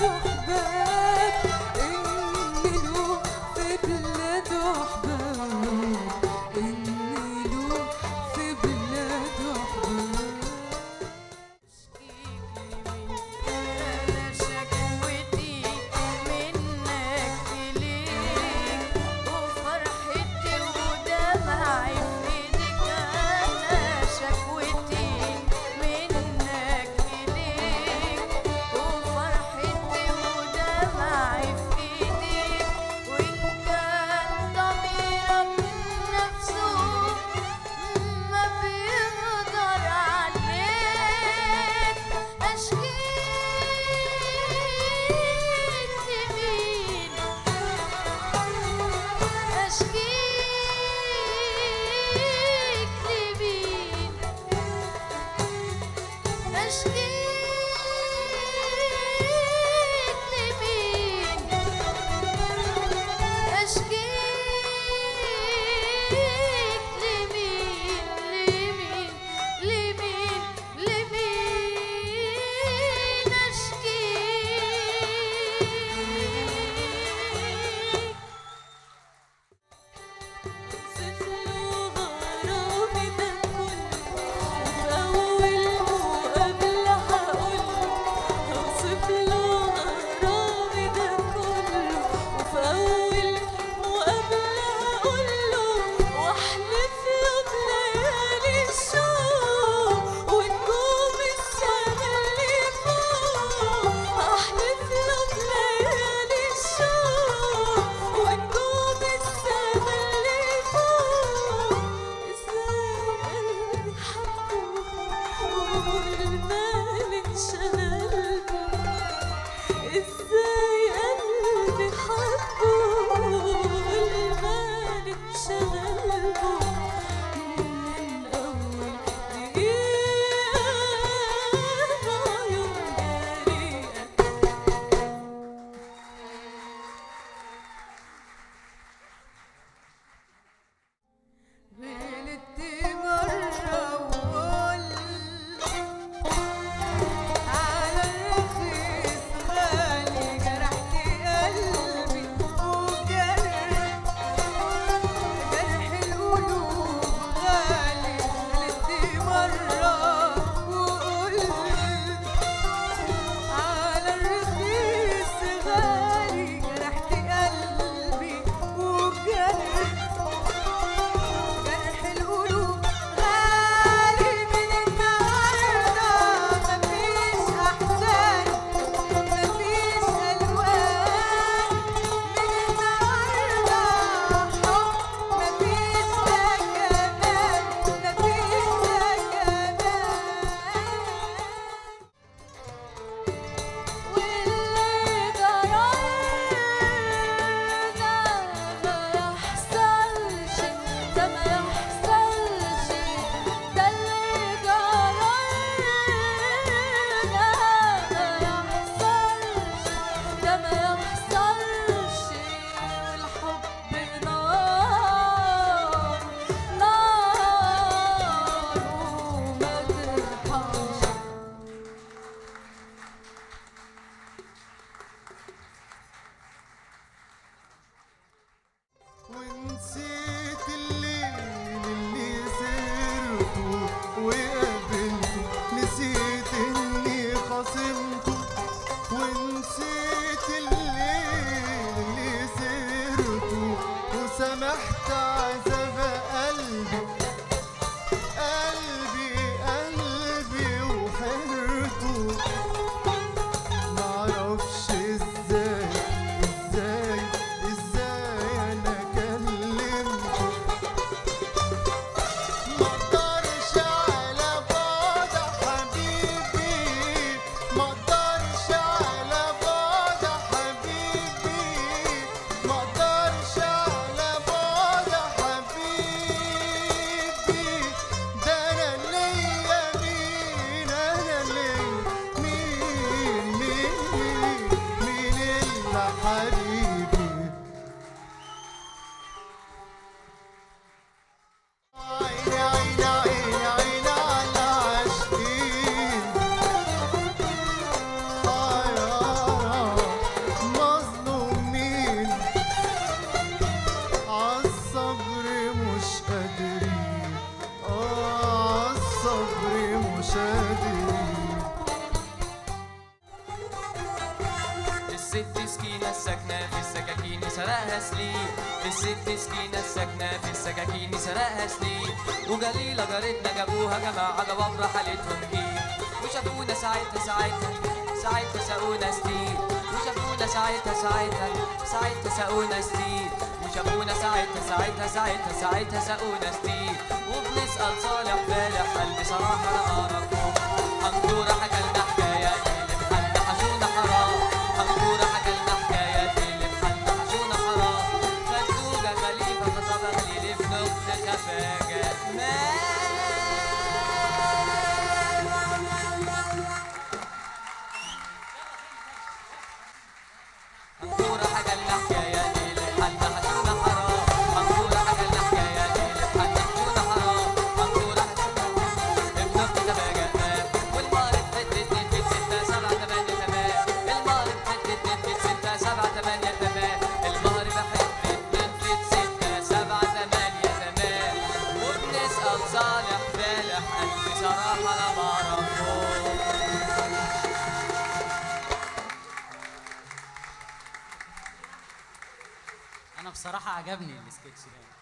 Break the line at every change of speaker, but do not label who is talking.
Good. skin.
الست سكينة ساكنة في السكاكين سرقها سليم الست سكينة ساكنة في السكاكين سرقها سليم وجليلة جارتنا جابوها جماعة جواب رحلتهم جيل وشافونا ساعتها ساعتها ساعتها ساقونا ستيل وشافونا ساعتها ساعتها ساعتها ساقونا ستيل وشافونا ساعتها ساعتها ساعتها ساعتها ساقونا ستيل وبنسأل صالح فالح قلبي صراحة أنا أعرفهم أندورة حكى لنا
حكاية عجبني السكتش ده